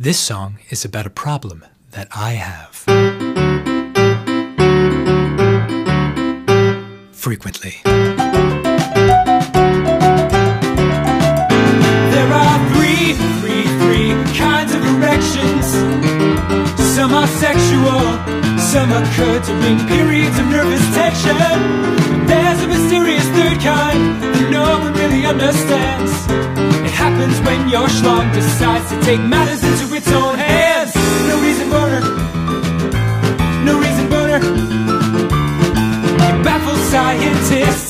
This song is about a problem that I have. Frequently. There are three, three, three kinds of erections. Some are sexual, some occur during periods of nervous tension. There's a mysterious third kind that no one really understands. Happens when your schlong decides to take matters into its own hands. No reason boner, no reason boner. It baffles scientists.